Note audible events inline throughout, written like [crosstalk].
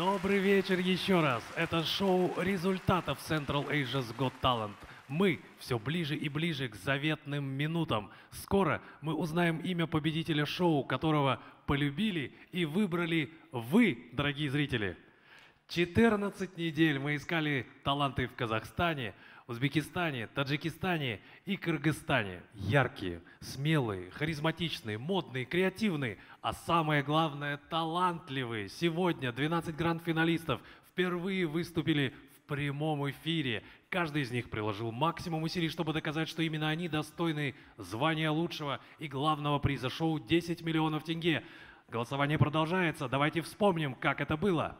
Добрый вечер еще раз. Это шоу результатов Central Asia's Got Talent. Мы все ближе и ближе к заветным минутам. Скоро мы узнаем имя победителя шоу, которого полюбили и выбрали вы, дорогие зрители. 14 недель мы искали таланты в Казахстане, Узбекистане, Таджикистане и Кыргызстане. Яркие, смелые, харизматичные, модные, креативные, а самое главное – талантливые. Сегодня 12 гранд-финалистов впервые выступили в прямом эфире. Каждый из них приложил максимум усилий, чтобы доказать, что именно они достойны звания лучшего и главного приза шоу 10 миллионов тенге. Голосование продолжается. Давайте вспомним, как это было.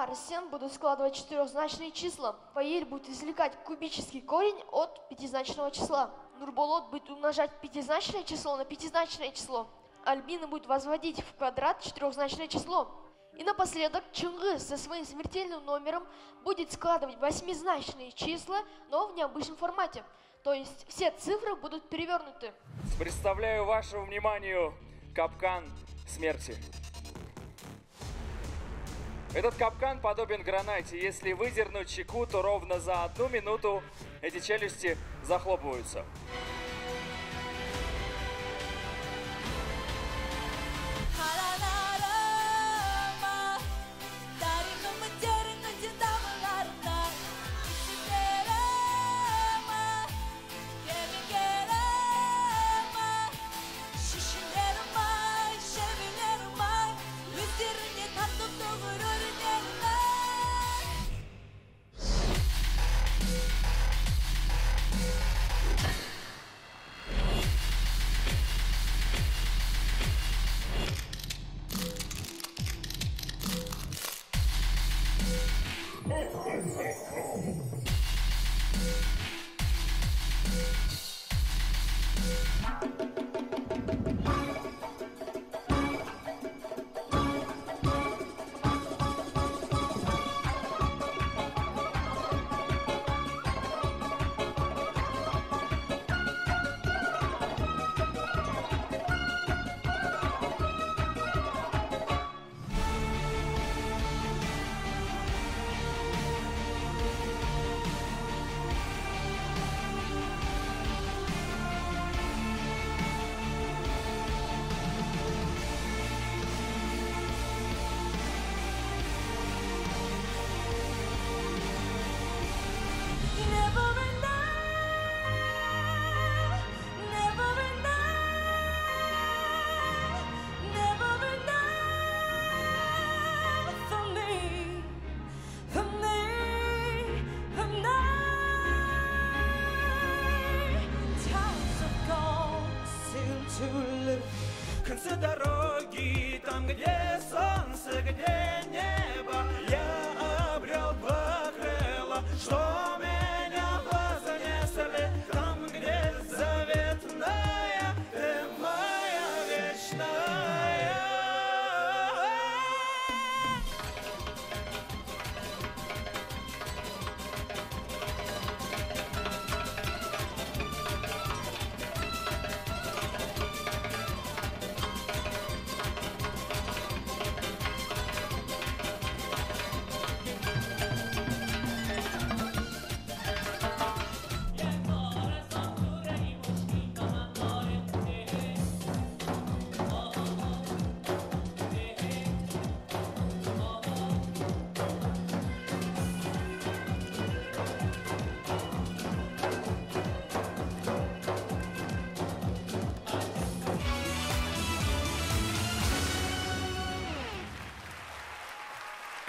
Арсен, буду складывать четырехзначные числа. Фаиль будет извлекать кубический корень от пятизначного числа. Нурболот будет умножать пятизначное число на пятизначное число. Альбина будет возводить в квадрат четырехзначное число. И напоследок Чингис со своим смертельным номером будет складывать восьмизначные числа, но в необычном формате. То есть все цифры будут перевернуты. Представляю вашему вниманию капкан смерти. Этот капкан подобен гранате. Если выдернуть чеку, то ровно за одну минуту эти челюсти захлопываются.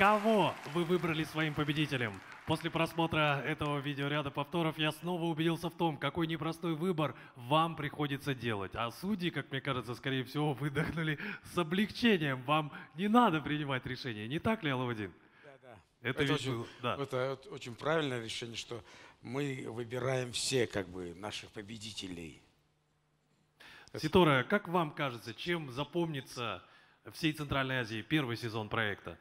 Кого вы выбрали своим победителем? После просмотра этого видеоряда повторов я снова убедился в том, какой непростой выбор вам приходится делать. А судьи, как мне кажется, скорее всего, выдохнули с облегчением. Вам не надо принимать решение. Не так ли, Алавадин? Да, да. Это, ведь очень, да. это очень правильное решение, что мы выбираем все как бы наших победителей. Ситора, как вам кажется, чем запомнится всей Центральной Азии первый сезон проекта?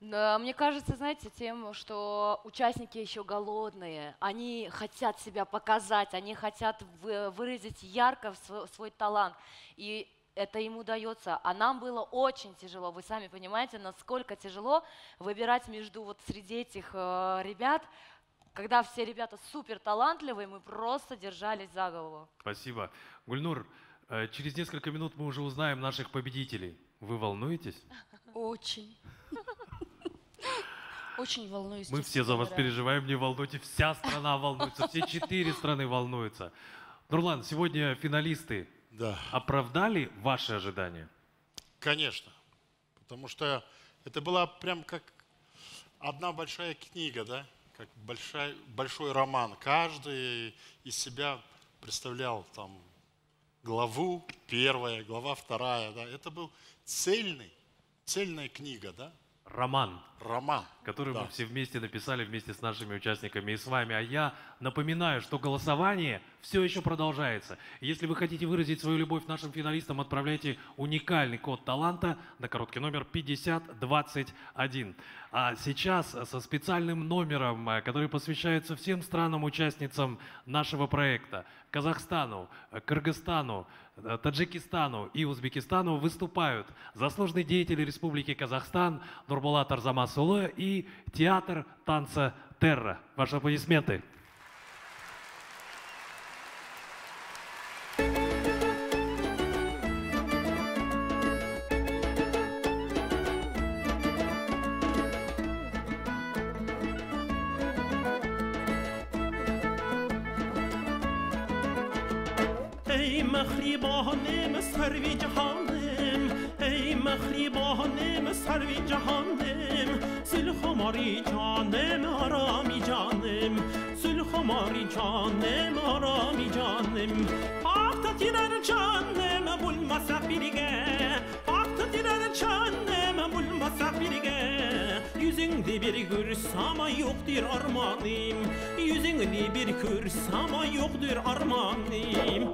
Мне кажется, знаете, тем, что участники еще голодные, они хотят себя показать, они хотят вы- выразить ярко св- свой талант, и это им удается. А нам было очень тяжело, вы сами понимаете, насколько тяжело выбирать между вот среди этих э, ребят, когда все ребята супер талантливые, мы просто держались за голову. Спасибо. Гульнур, э, через несколько минут мы уже узнаем наших победителей. Вы волнуетесь? Очень. Очень волнуюсь. Мы все за вас переживаем, не волнуйтесь. Вся страна волнуется, все четыре страны волнуются. Нурлан, сегодня финалисты Да, оправдали ваши ожидания? конечно. Потому что это была прям как одна большая книга, да? Как большой, большой роман. Каждый из себя представлял там главу первая, глава вторая, да? Это был цельный, цельная книга, да? Роман, Роман. Который да. мы все вместе написали вместе с нашими участниками и с вами. А я напоминаю, что голосование все еще продолжается. Если вы хотите выразить свою любовь нашим финалистам, отправляйте уникальный код таланта на короткий номер 5021. А сейчас со специальным номером, э, который посвящается всем странам-участницам нашего проекта, Казахстану, э, Кыргызстану, э, Таджикистану и Узбекистану выступают заслуженные деятели Республики Казахстан Нурбулат Арзамасулы и театр танца Терра. Ваши аплодисменты. Bir kür ama yoktur armanım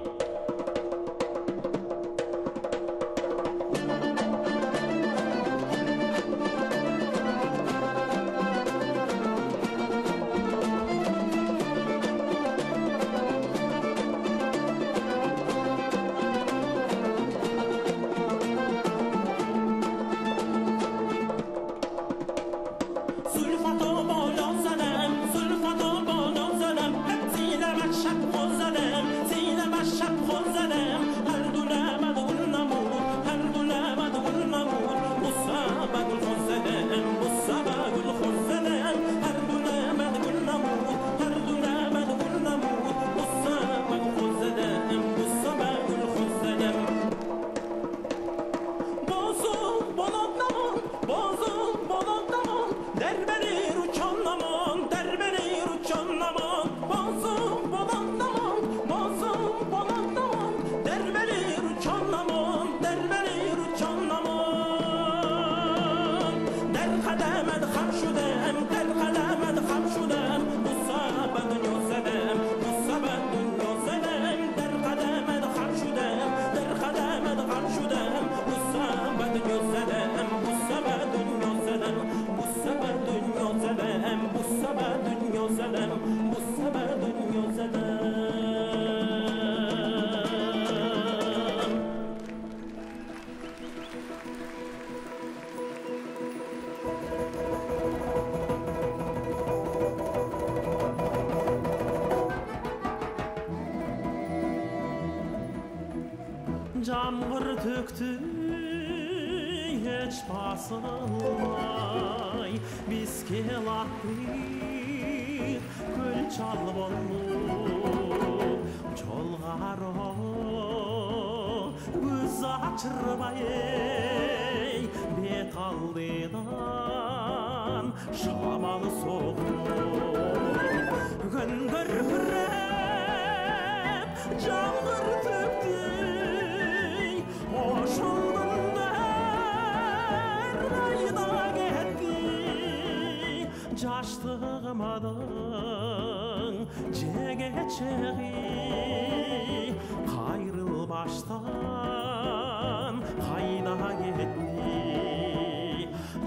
قدم خم شده امتد kaçırmayın Bet aldığından şamalı soğuktu Gündür hürrem candır tüptü Hoşuldun der ayda gitti Caştığımadın cege çeği Kayrıl baştan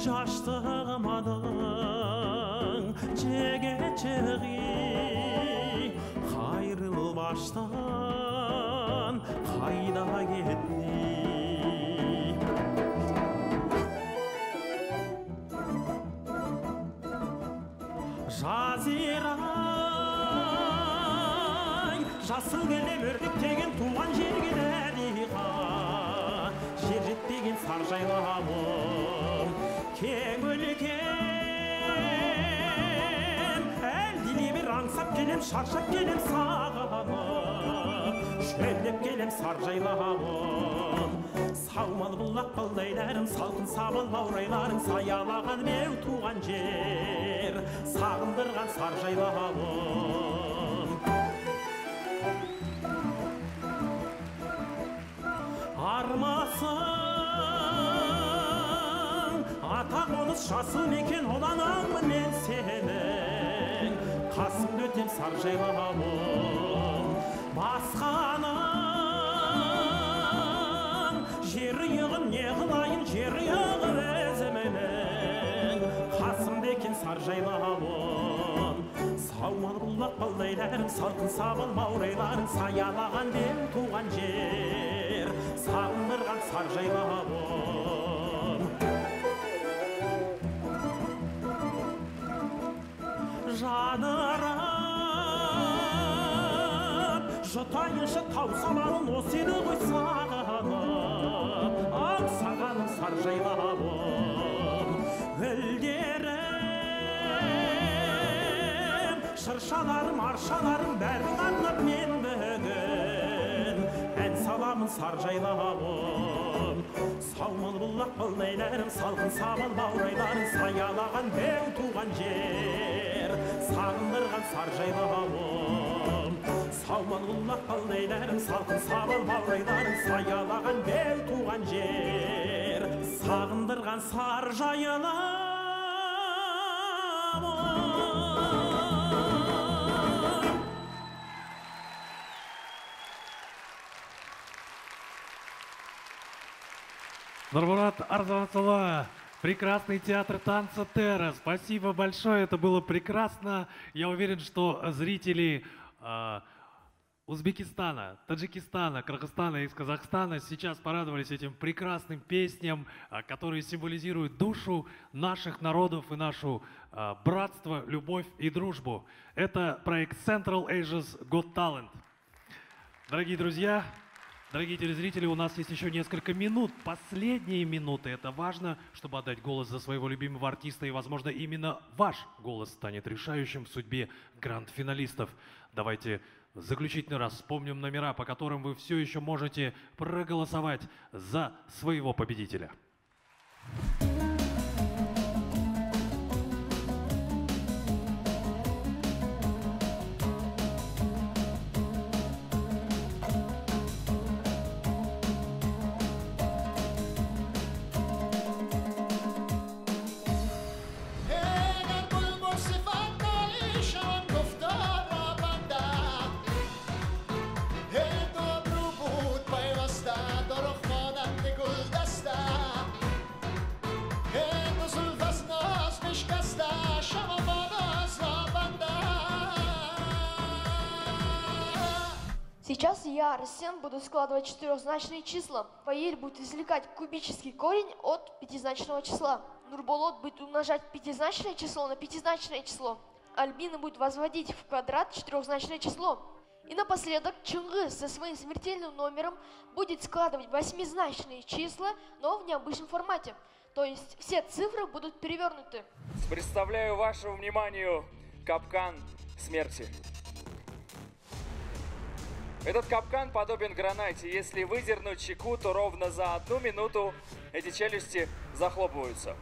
жаштығымадың жегечегі қайрылбаштан қайда кетті жаштығымадың жегечегі қайрылбаштан қайда кетті жазирай жасыл келем өрнектеген туған ар жайламын кең өлкем әлде бір аңсап келем шаршап келем сағаламын шөлдеп келем сар жайламын саумал бұлақ балдайларым салқын сабан баурайларың саялаған меу туған жер сағындырған сар жайламын армасын жасыл мекен анаңмын мен сенің қасымды өтем саржайлауым басқаның. Жер ұйығын не қылайын жер ұйығы өзімнің қасымда екен саржайлауым саумал бұлақ балдайларың салқын сабыл баурайларың саялаған бел туған жер. Сағындырған саржайлауым жұтайыншы тау самалын осы еді ғой сағынып аңсағаным саржайлауым гүлдерім шыршаларым аршаларым бәрін арнап мен бүгін ән саламын саржайлауым саумал бұлақ балдайларың салқын сабыл баурайларың саялаған беу туған жер сағындырған саржайлауым саумал бұлақ балдайларың салқын сабыл баурайларың саялаған беу туған жер сағындырған саржайлауым Нурмурат Арзаватсала, прекрасный театр танца Терра. Спасибо большое, это было прекрасно. Я уверен, что зрители а, Узбекистана, Таджикистана, Кыргызстана и Казахстана сейчас порадовались этим прекрасным песням, а, которые символизируют душу наших народов и нашу а, братство, любовь и дружбу. Это проект Central Asia's Got Talent. Дорогие друзья, дорогие телезрители, у нас есть еще несколько минут. Последние минуты. Это важно, чтобы отдать голос за своего любимого артиста. И, возможно, именно ваш голос станет решающим в судьбе гранд-финалистов. Давайте заключительный раз вспомним номера, по которым вы все еще можете проголосовать за своего победителя. Сейчас я, Арсен, буду складывать четырехзначные числа. Паэль будет извлекать кубический корень от пятизначного числа. Нурболот будет умножать пятизначное число на пятизначное число. Альбина будет возводить в квадрат четырехзначное число. И напоследок Чингис со своим смертельным номером будет складывать восьмизначные числа, но в необычном формате. То есть все цифры будут перевернуты. Представляю вашему вниманию капкан смерти. Этот капкан подобен гранате. Если выдернуть чеку, то ровно за одну минуту эти челюсти захлопываются.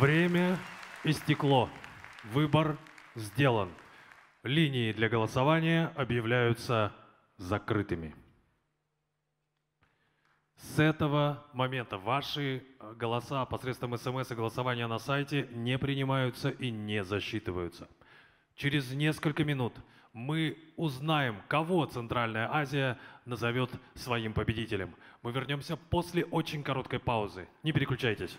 Время истекло. Выбор сделан. Линии для голосования объявляются закрытыми. С этого момента ваши э, голоса посредством смс и голосования на сайте не принимаются и не засчитываются. Через несколько минут мы узнаем, кого Центральная Азия назовет своим победителем. Мы вернемся после очень короткой паузы. Не переключайтесь.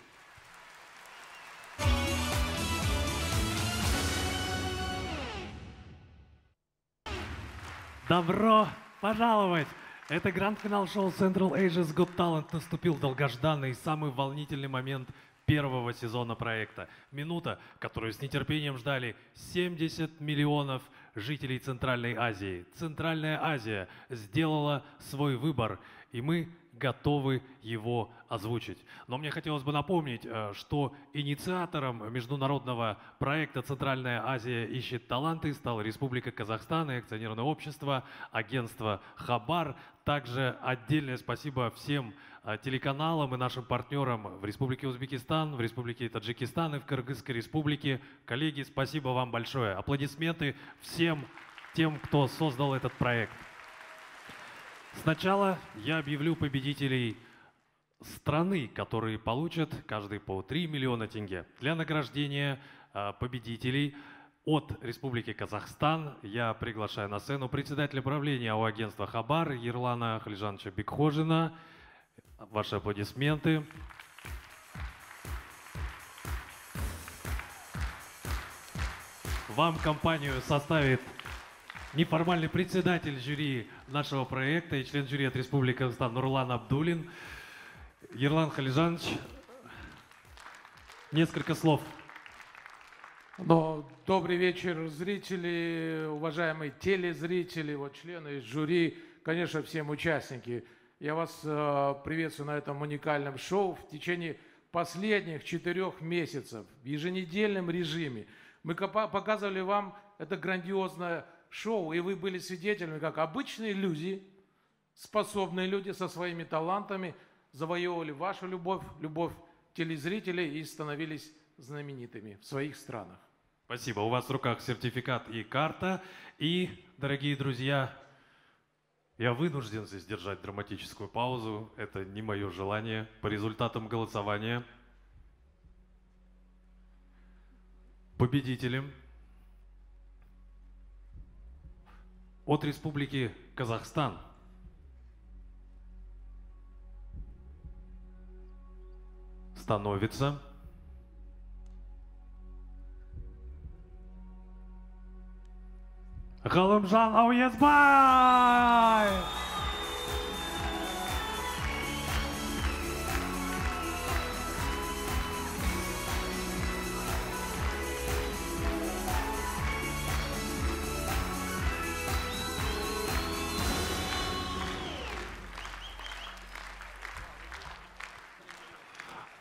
Добро пожаловать! Это гранд-финал шоу Central Asia's Got Talent наступил долгожданный самый волнительный момент первого сезона проекта. Минута, которую с нетерпением ждали 70 миллионов жителей Центральной Азии. Центральная Азия сделала свой выбор, и мы готовы его озвучить. Но мне хотелось бы напомнить, э, что инициатором международного проекта «Центральная Азия ищет таланты» стала Республика Казахстан и акционерное общество, агентство «Хабар». Также отдельное спасибо всем э, телеканалам и нашим партнерам в Республике Узбекистан, в Республике Таджикистан и в Кыргызской Республике. Коллеги, спасибо вам большое. Аплодисменты всем тем, кто создал этот проект. Сначала я объявлю победителей страны, которые получат каждый по 3 миллиона тенге. Для награждения э, победителей от Республики Казахстан я приглашаю на сцену председателя правления АО агентства Хабар Ерлана Халижановича Бекхожина. Ваши аплодисменты. Вам компанию составит неформальный председатель жюри нашего проекта и член жюри от Республики Казахстан Нурлан Абдулин. Ерлан Халижанович, несколько слов. Ну, добрый вечер, зрители, уважаемые телезрители, вот члены жюри, конечно, всем участники. Я вас э, приветствую на этом уникальном шоу в течение последних четырех месяцев в еженедельном режиме. Мы показывали вам это грандиозное шоу, и вы были свидетелями, как обычные люди, способные люди со своими талантами завоевывали вашу любовь, любовь телезрителей и становились знаменитыми в своих странах. Спасибо. У вас в руках сертификат и карта. И, дорогие друзья, я вынужден здесь держать драматическую паузу. Это не мое желание. По результатам голосования победителем от Республики Казахстан. Становится Ғалымжан Ауезбай!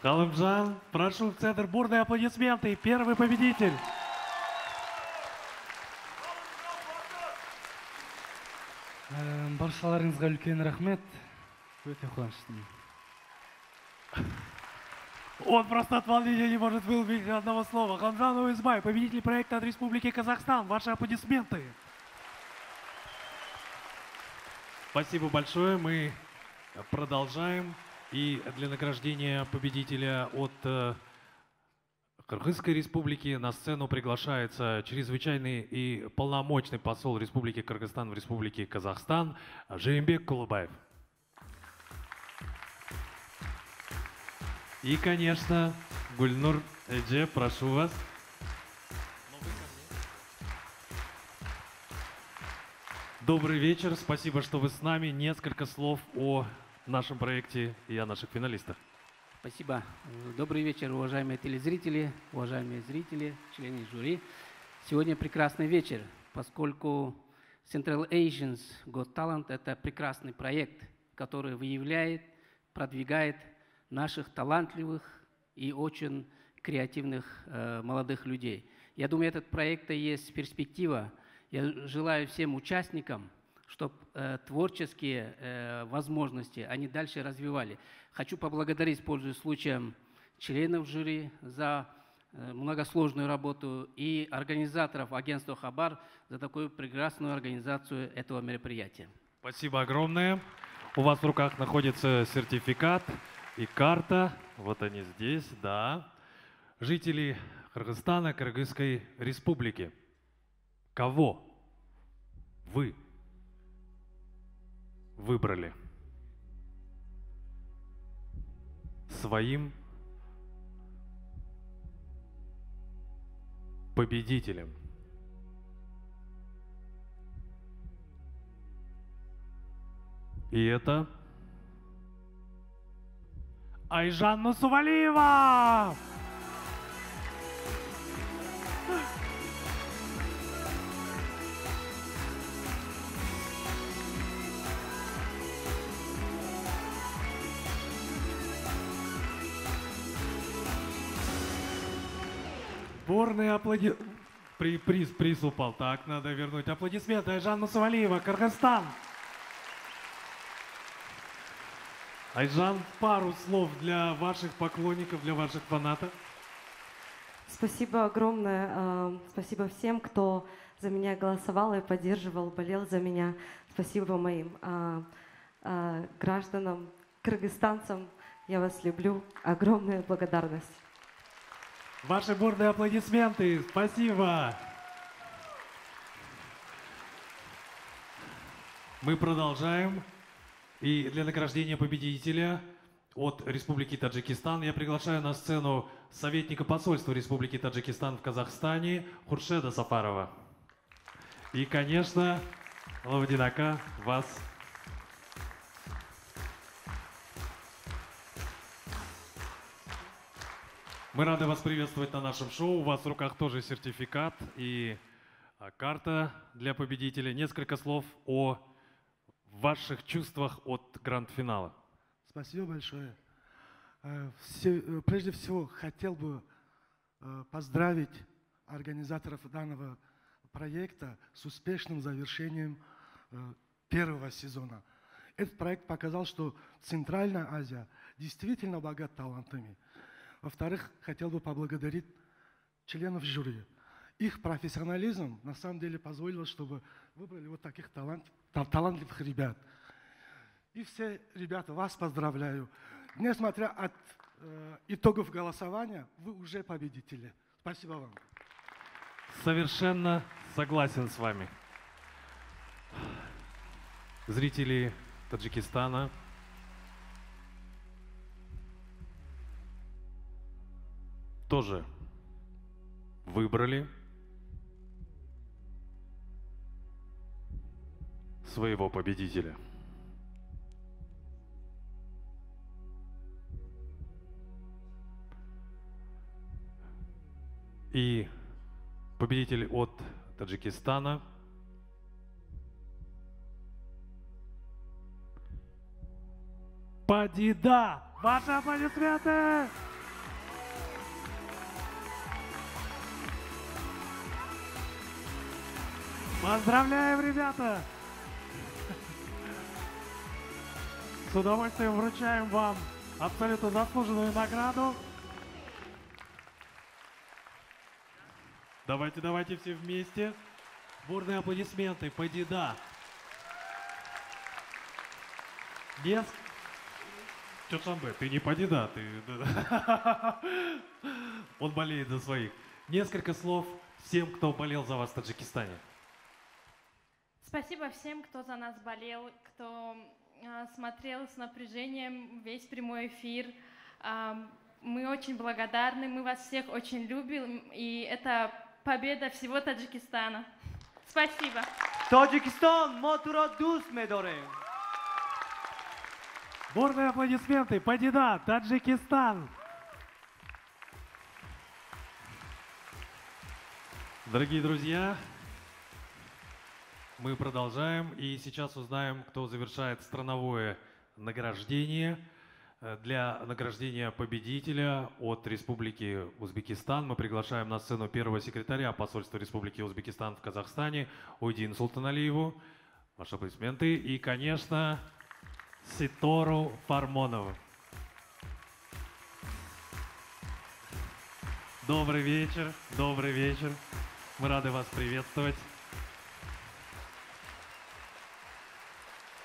Галымжан, прошу в центр бурные аплодисменты. Первый победитель. Ә, баршаларыңызға үлкен рахмет өте қуаныштымын Он просто от волнения не может выловить ни одного слова. Галымжан Ауезбай, победитель проекта от Республики Казахстан. Ваши аплодисменты. Спасибо большое. Мы продолжаем. И для награждения победителя от э, Кыргызской республики на сцену приглашается чрезвычайный и полномочный посол Республики Кыргызстан в Республике Казахстан Жеймбек Кулыбаев. И, конечно, Гульнур Эдже, прошу вас. Добрый вечер, спасибо, что вы с нами. Несколько слов о нашем проекте и о наших финалистах. Спасибо. Э, Добрый вечер, уважаемые телезрители, уважаемые зрители, члены жюри. Сегодня прекрасный вечер, поскольку Central Asians Got Talent – это прекрасный проект, который выявляет, продвигает наших талантливых и очень креативных э, молодых людей. Я думаю, этот проект и есть перспектива. Я желаю всем участникам, чтобы творческие э, возможности они дальше развивали. Хочу поблагодарить, пользуясь случаем, членов жюри за э, многосложную работу и организаторов агентства Хабар за такую прекрасную организацию этого мероприятия. Спасибо огромное. У вас в руках находится сертификат и карта. Вот они здесь, да. Жители Кыргызстана, Кыргызской республики. Кого вы выбрали своим победителем? И это Айжан Нусувалиева! Бурные аплоди... При, приз, приз упал. Так, надо вернуть аплодисменты. Айжан Нусувалиева, Кыргызстан. Айжан, пару слов для ваших поклонников, для ваших фанатов. Спасибо огромное. э, Спасибо всем, кто за меня голосовал и поддерживал, болел за меня. Спасибо моим э, э, гражданам, кыргызстанцам. Я вас люблю. Огромная благодарность. Ваши бурные аплодисменты. Спасибо. Мы продолжаем. И для награждения победителя от Республики Таджикистан я приглашаю на сцену советника посольства Республики Таджикистан в Казахстане Хуршеда Сафарова. И, конечно, Лавдинака, вас. Мы рады вас приветствовать на нашем шоу. У вас в руках тоже сертификат и а, карта для победителя. Несколько слов о ваших чувствах от гранд-финала. Спасибо большое. Э, все- э, Прежде всего, хотел бы э, поздравить организаторов данного проекта с успешным завершением первого сезона. Этот проект показал, что Центральная Азия действительно богат талантами. Во-вторых, хотел бы поблагодарить членов жюри. Их профессионализм на самом деле позволил, чтобы выбрали вот таких талант, та- талантливых ребят. И все, ребята, вас поздравляю. Несмотря от э, итогов голосования, вы уже победители. Спасибо вам. Совершенно согласен с вами. Зрители Таджикистана, что же, выбрали своего победителя. И победитель от Таджикистана Падида! Ваши аплодисменты! Поздравляем, ребята! С удовольствием вручаем вам абсолютно заслуженную награду. Давайте, давайте все вместе. Бурные аплодисменты. Падида. Без... Чочамбе, ты не Падида, ты... [laughs] Он болеет за своих. Несколько слов всем, кто болел за вас в Таджикистане. Спасибо всем, кто за нас болел, кто а, смотрел с напряжением весь прямой эфир. А, мы очень благодарны, мы вас всех очень любим, и это победа всего Таджикистана. Спасибо. Тоджикистан, мо туро дуст медорем. Бурные аплодисменты. Падида, Таджикистан. Дорогие друзья, мы продолжаем и сейчас узнаем, кто завершает страновое награждение. Э, Для награждения победителя от Республики Узбекистан мы приглашаем на сцену первого секретаря посольства Республики Узбекистан в Казахстане Уйдин Султаналиеву. Ваши аплодисменты. И, конечно, Ситору Фармонову. Добрый вечер, добрый вечер. Мы рады вас приветствовать.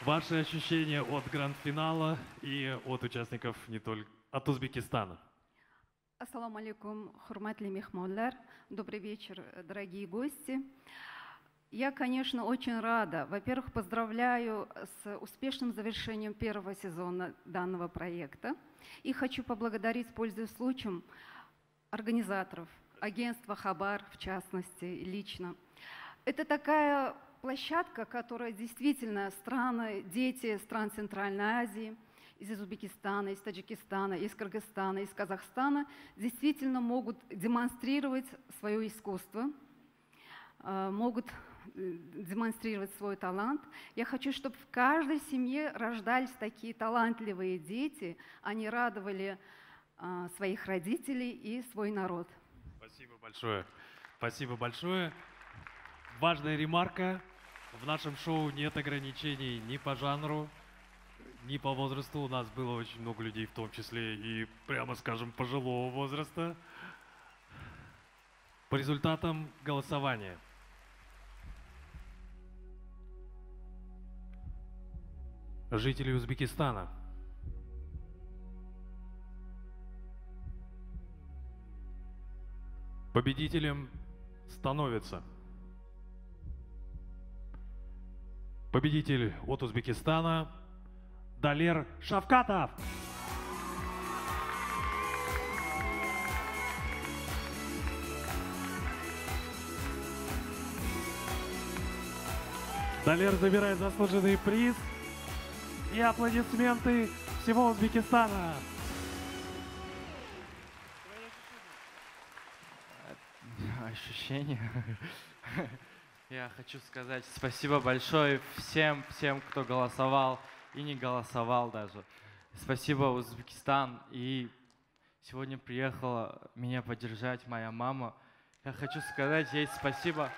Ваши ощущения от гранд-финала и от участников не только от Узбекистана. Ассаламу алейкум, хурматли мехмоллар. Добрый вечер, дорогие гости. Я, конечно, очень рада. Во-первых, поздравляю с успешным завершением первого сезона данного проекта. И хочу поблагодарить, пользуясь случаем, организаторов, агентства Хабар, в частности, лично. Это такая площадка, которая действительно страны, дети стран Центральной Азии, из Узбекистана, из Таджикистана, из Кыргызстана, из Казахстана действительно могут демонстрировать свое искусство, э, могут э, демонстрировать свой талант. Я хочу, чтобы в каждой семье рождались такие талантливые дети, они радовали э, своих родителей и свой народ. Спасибо большое. Спасибо большое. Важная ремарка. В нашем шоу нет ограничений ни по жанру, ни по возрасту. У нас было очень много людей, в том числе и, прямо скажем, пожилого возраста. По результатам голосования. Жители Узбекистана. Победителем становится победитель от Узбекистана Далер Шавкатов. Далер забирает заслуженный приз и аплодисменты всего Узбекистана. ощущения. Я хочу сказать спасибо большое всем, всем, кто голосовал и не голосовал даже. Спасибо, Узбекистан. И сегодня приехала меня поддержать моя мама. Я хочу сказать ей спасибо.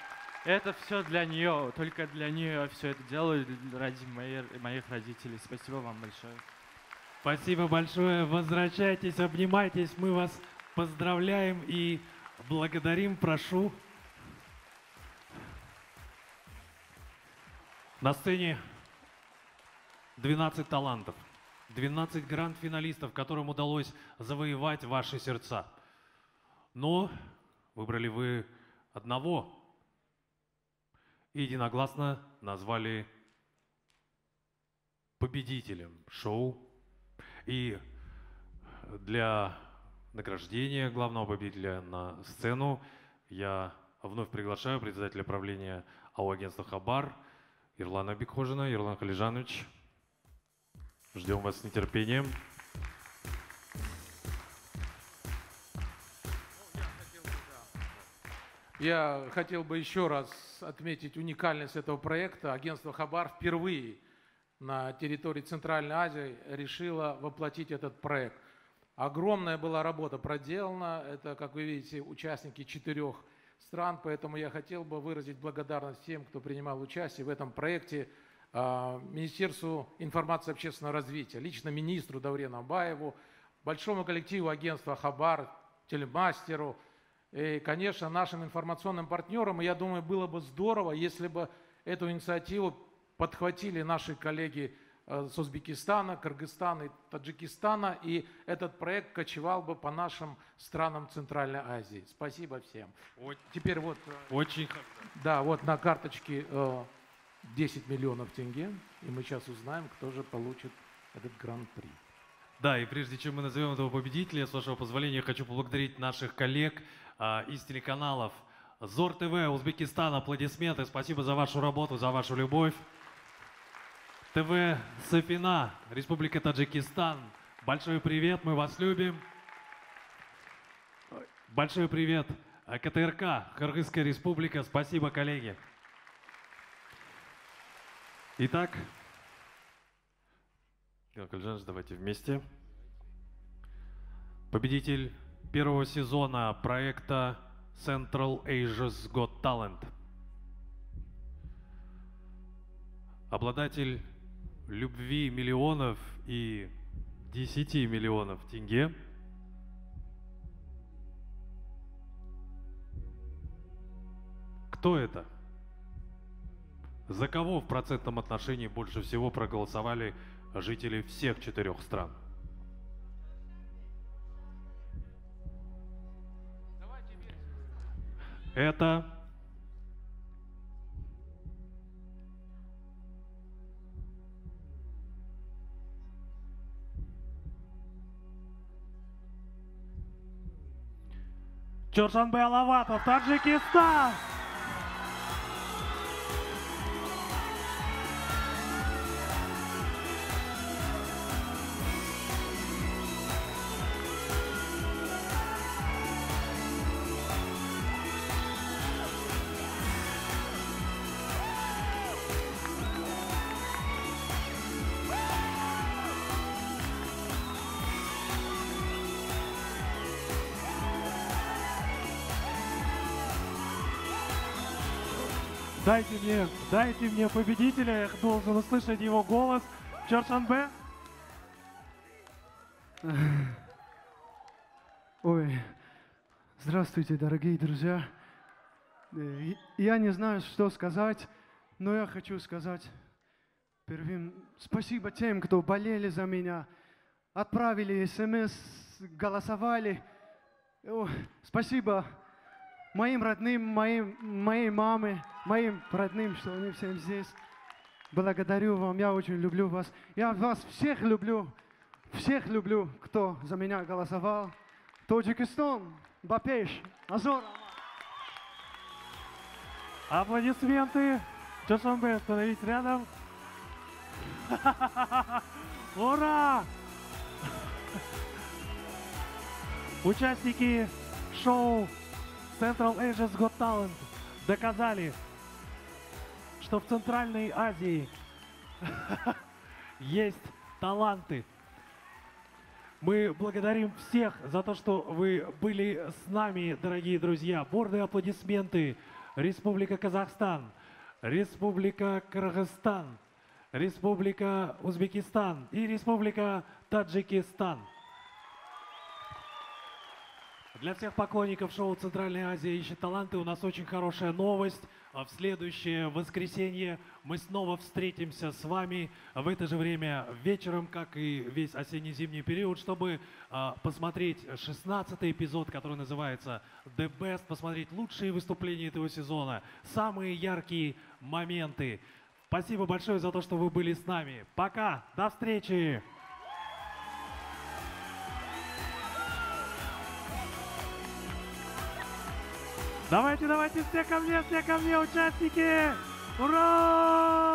Это все для нее, только для нее я все это делаю, ради моей- моих родителей. Спасибо вам большое. Спасибо большое. Возвращайтесь, обнимайтесь. Мы вас поздравляем и благодарим. Прошу. На сцене 12 талантов, 12 гранд-финалистов, которым удалось завоевать ваши сердца. Но выбрали вы одного и единогласно назвали победителем шоу. И для награждения главного победителя на сцену. Я вновь приглашаю председателя правления АО агентства «Хабар» Ирлана Бекхожина. Ирлан Халижанович, ждем вас с нетерпением. Я хотел бы еще раз отметить уникальность этого проекта. Агентство «Хабар» впервые на территории Центральной Азии решило воплотить этот проект. Огромная была работа проделана. Это, как вы видите, участники четырех стран. Поэтому я хотел бы выразить благодарность всем, кто принимал участие в этом проекте. А, Министерству информации и общественного развития, лично министру Даврену Абаеву, большому коллективу агентства «Хабар», телемастеру, и, конечно, нашим информационным партнерам. И я думаю, было бы здорово, если бы эту инициативу подхватили наши коллеги с Узбекистана, Кыргызстана и Таджикистана, и этот проект кочевал бы по нашим странам Центральной Азии. Спасибо всем. Теперь вот... э, Очень Да, вот на карточке э, 10 миллионов тенге, и мы сейчас узнаем, кто же получит этот гран-при. Да, и прежде чем мы назовем этого победителя, с вашего позволения, хочу поблагодарить наших коллег а, из телеканалов ЗОР ТВ, Узбекистан, аплодисменты, спасибо за вашу работу, за вашу любовь. ТВ Сафина, Республика Таджикистан, большой привет, мы вас любим. Большой привет а, КТРК, Кыргызская Республика, спасибо, коллеги. Итак, Иван Кальжанович, давайте вместе. Победитель первого сезона проекта Central Asia's Got Talent. Обладатель любви миллионов и 10 миллионов тенге. Кто это? За кого в процентном отношении больше всего проголосовали жители всех четырех стран? Это Чоршанбе Алаватов, Таджикистан! Дайте мне, дайте мне победителя, я должен услышать его голос. Чоршанбе? [sighs] Ой, здравствуйте, дорогие друзья. Э, Я не знаю, что сказать, но я хочу сказать первым спасибо тем, кто болели за меня, отправили смс, голосовали. О, спасибо моим родным, моим, моей маме, моим родным, что они всем здесь. Благодарю вам, я очень люблю вас. Я вас всех люблю, всех люблю, кто за меня голосовал. Таджикистан, Бапеш, Азор. Аплодисменты. Чоршанбе, становитесь рядом. [laughs] Ура! Участники шоу Central Asia's Got Talent доказали, что в Центральной Азии [laughs] есть таланты. Мы благодарим всех за то, что вы были с нами, дорогие друзья. Бурные аплодисменты. Республика Казахстан, Республика Кыргызстан, Республика Узбекистан и Республика Таджикистан. Для всех поклонников шоу «Центральная Азия ищет таланты» у нас очень хорошая новость. А В следующее воскресенье мы снова встретимся с вами в это же время вечером, как и весь осенне-зимний период, чтобы а, посмотреть 16 эпизод, который называется «The Best», посмотреть лучшие выступления этого сезона, самые яркие моменты. Спасибо большое за то, что вы были с нами. Пока, до встречи! Давайте, давайте, все ко мне, все ко мне, участники! Ура!